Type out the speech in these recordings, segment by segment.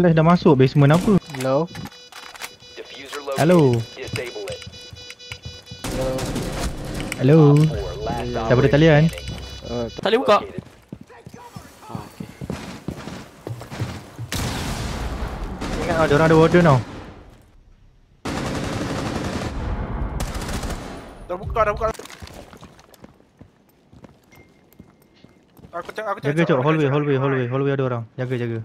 Slash dah masuk basement apa? Hello. Hello. Hello. Daripada operator talian. Uh, Tak boleh buka. Ah, okay. Ingat ah, diorang ada warden tau. Dah buka, dah buka. Aku cek, aku cek. Jaga cok, hallway, hallway, hallway, hallway ada orang. Jaga, jaga.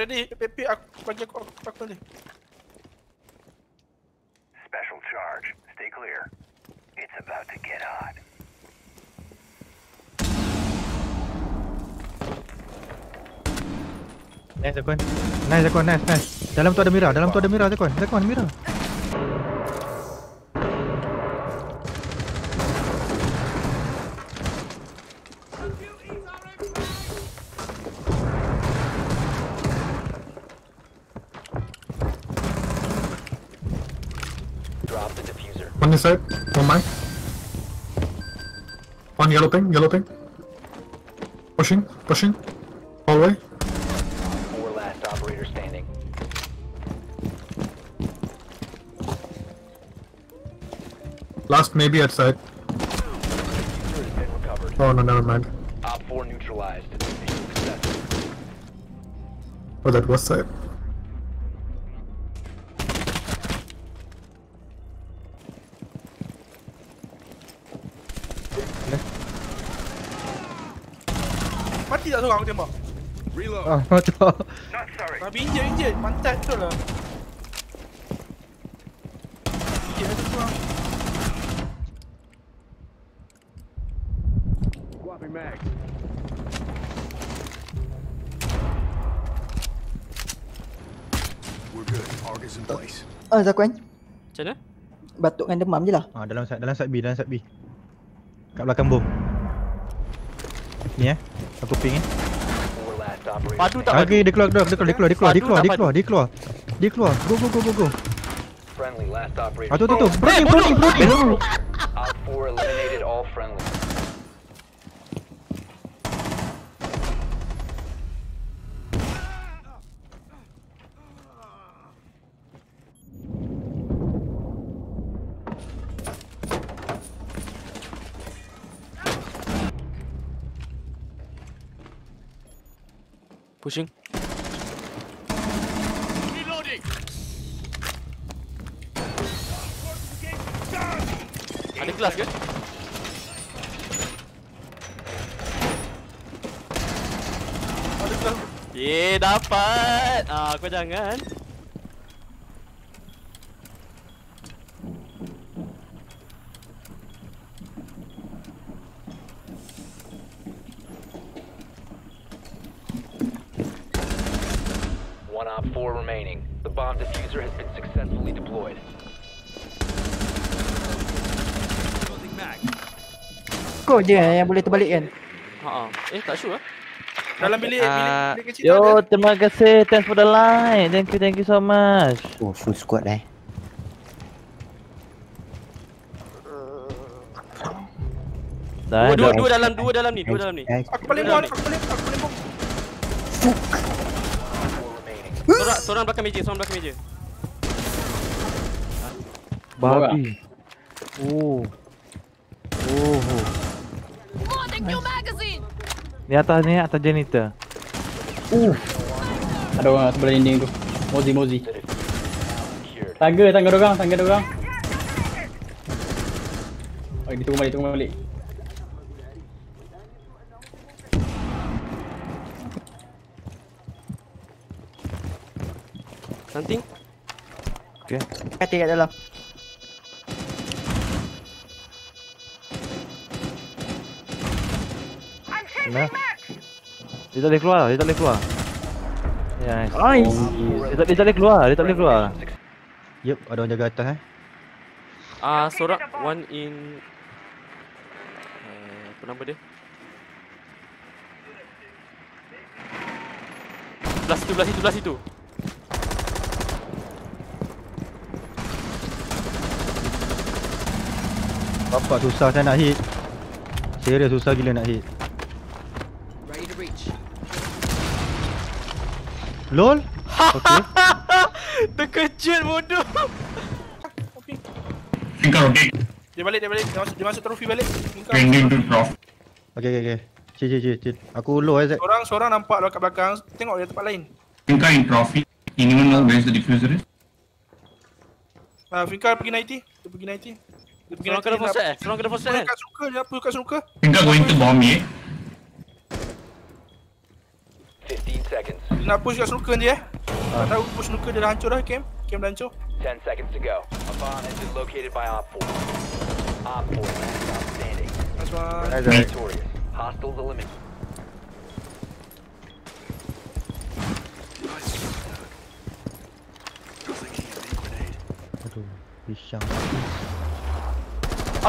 Ready, PP aku bagi aku aku, aku ni. Special charge. Stay clear. It's about to get hot. Nice Zakon. Nice Zakon, nice, nice. Dalam tu ada Mira, dalam tu ada Mira Zakon. Zakon, Mira. Diffuser. One mine. One yellow ping, yellow ping. Pushing, pushing. Hallway. Four last operator standing. Last maybe outside. Diffuser has been recovered. Oh no, never mind. Op four neutralized. Mission successful. Oh, that was side. Mati tak seorang aku tembak? Ah, tu. Not sorry. Babi injet, injet. Pantat betul lah. Injet ada seorang. Swapping mag. We're good. Arc is in place. ah Zakwan. Macam mana? Batuk dengan demam je lah. Ah, dalam side, dalam side B, dalam side B. Kat belakang bom. Ni eh. Aku ping eh. Padu tak padu? Okay, dia keluar, dia keluar, dia keluar, dia keluar, dia Padu keluar, dia keluar, dia keluar. Dia keluar. Go, go, go, go, go. Friendly last operator. Ah, tu, tu. Brody, Brody, Brody. Op four eliminated all friendly. Pushing. Ada kelas ke? Ada kelas. Eh, dapat. Ah, kau jangan. Four remaining. The bomb diffuser has been successfully deployed. Kau je yang boleh terbalik kan? Ha ah. Eh, tak sure ah. Dalam bilik, bilik, Ah, bilik kecil tu Yo, ada. terima kasih. Thanks for the line. Thank you, thank you so much. Oh, full squad eh. Dah, Dua, dua, dua dalam, dua dalam ni, dua dalam ni. Aku paling bawah, aku paling, aku paling. Four remaining. Seorang, seorang belakang meja, seorang belakang meja. Babi. Oh. Oh. Loading new magazine! Ni atas ni, atas janitor. Ada orang sebelah dinding tu. Mozi Mozi. Tangga tangga dorang, tangga dorang. Oh, dia turun balik, turun balik. Something? Okay. Kati kat dalam. Dah. Dia tak boleh keluar, dia tak boleh keluar. Yes. Nice. Dia tak, dia tak boleh keluar, dia tak boleh keluar. Yup, ada orang jaga atas eh. Ah, seorang one in eh, apa nama dia? Belah situ, belah situ, belah situ. Bapak susah saya nak hit. Serius susah gila nak hit. Ready to reach. LOL. Okay. Terkejut bodoh. Finger rotate. Dia balik, dia balik. Dia masuk, dia masuk trofi balik. Bringing to drop. Okay, okay, okay. Chill, chill, chill, chill. Aku low eh, Zack. Seorang, seorang nampak lo kat belakang. Tengok dia tempat lain. Finka in trophy. Anyone know where the diffuser is? Ah, Finka pergi 90. Dia pergi 90. Dia pergi Seorang kena strike eh? Seorang kena Dia kan? kat suka, dia apa kat suka. Finka going to bomb A. 15 seconds. Dia nak push kat snooker dia eh. Tak tahu push snooker dia dah hancur dah game. Game dah hancur. 10 seconds to go. A bomb has been located by Op 4. Op 4 last stop standing. Nice one. Victorious. Hostiles eliminated.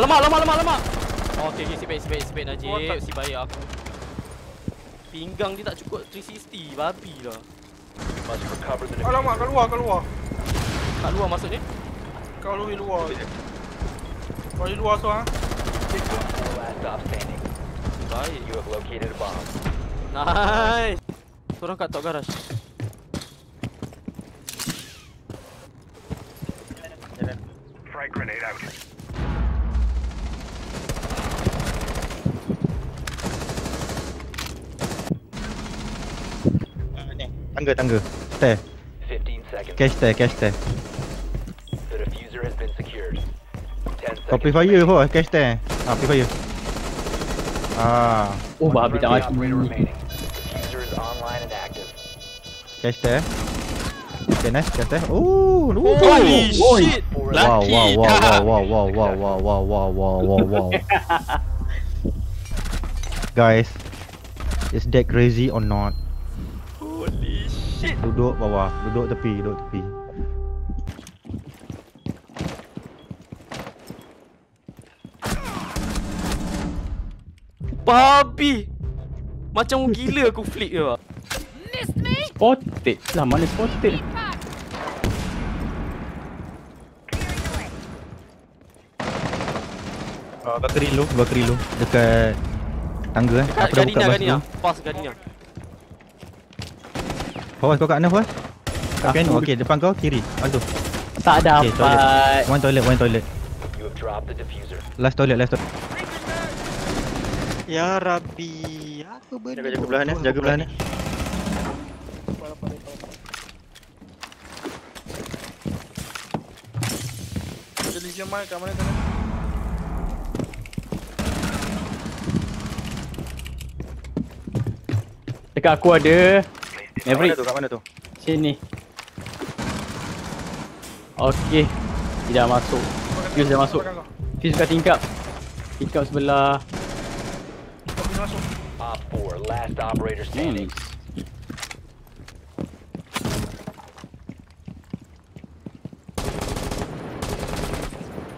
Alamak, alamak, alamak, alamak. Oh, okay, okay, si baik, si baik, si baik Najib. Oh, Si baik aku. Pinggang dia tak cukup 360, babi lah. Alamak, kat luar, kat luar. Kat luar maksudnya. Kau luar luar. Kau di luar tu ha. baik. You have located a bomb. Nice. Seorang kat top garage. Frag grenade out. Tangga, tangga. Stair. 15 seconds. Cash stair, cash stair. The diffuser has been secured. 10 seconds. Kau play fire pun, cash stair. Ah, play fire. Ah, Oh, babi tak mati. cash stair. Okay, nice, cash stair. Oh, no. Holy shit. Four Wow, eliminated. wow, wow, wow, wow, wow, wow, wow, wow, wow, wow, wow. Guys, is that crazy or not? Shit. Duduk bawah, duduk tepi, duduk tepi. Babi. Macam gila aku flick dia. Spotted. Lah, mana spotted? Uh, bakari lu, bakari lu dekat tangga eh. Aku dah buka bas Gardenia. tu. Pas Gardenia. Fawaz kau kat mana Fawaz? Kat Aku- piano. Okey, depan kau kiri. Altu. Tak Okay, toilet. dapat. One toilet, one toilet. You have dropped the diffuser. Last toilet, last toilet. Ya Rabbi. Apa benda? Jaga jaga belah ni, jaga belah ni. Ada Legion Mine kat mana sana? Dekat aku ada. Kat Maverick, mana tu? Kat mana tu? sini. Okey. Tidak masuk. Fuse dah masuk. Kau. Fuse kat tingkap. Tingkap sebelah. Kau pergi masuk. Op 4, last operator standing.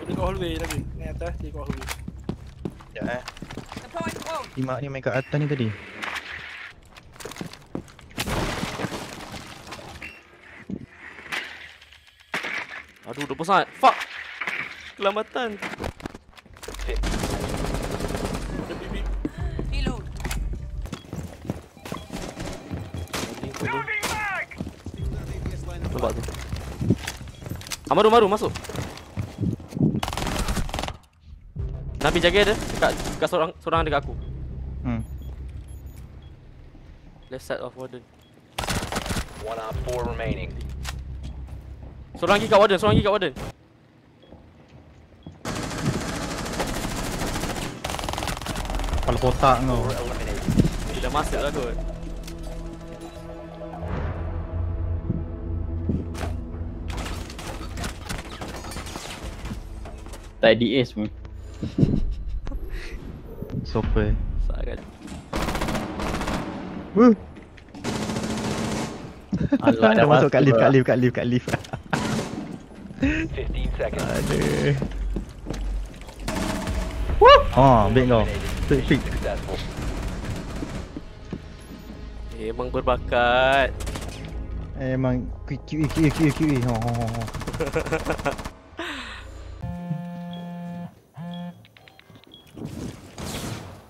Dia kat hallway lagi. Ni atas, dia kat hallway. Ya eh. Imak ni main kat atas ni tadi. Aduh, 20 sangat. Fuck. Kelamatan. Bibi. Reload. Nampak tu. Amaru, Amaru, masuk. Nabi jaga dia dekat, dekat seorang seorang dekat aku. Hmm. Left side of warden. One op 4 remaining. Seorang lagi kat warden, seorang lagi kat warden. Kepala kotak kau. Dia dah masuk lah kot. Tak ada DS pun. Sofa. Sangat. Wuh. Alah, Dah masuk kat lift, kat lift, kat lift, kat lift. 15 seconds. Woo! Oh, big kau. Quick fix. Emang berbakat. Emang quick quick quick quick quick. Ha ha ha.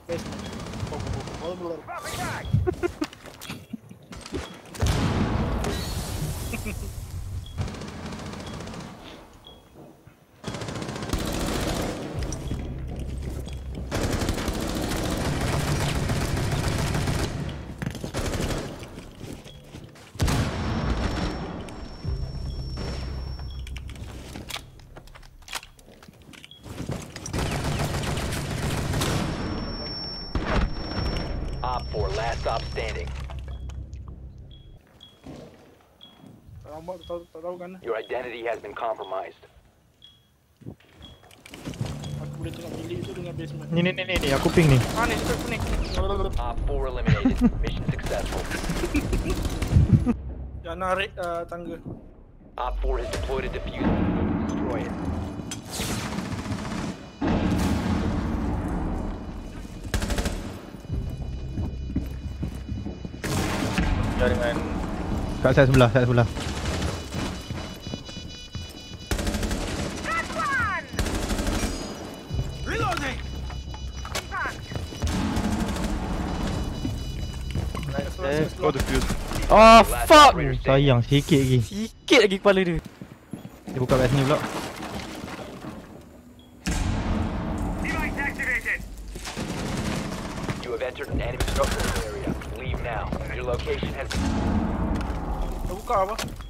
Best. Stop standing. Your identity has been compromised. Aku boleh tengok bilik tu dengan basement. Ni ni ni ni, ni aku ping ni. Ah ni kita kuning. Op 4 eliminated. Mission successful. Jangan narik uh, tangga. Op 4 has deployed a diffuser. Destroy it. Jaringan. Kat saya sebelah, saya sebelah. Oh. Oh fuck. Sayang sikit lagi. Sikit lagi kepala dia Dia buka kat sini pula. You have entered an enemy structural area. Leave now. Your location has been Dah buka apa?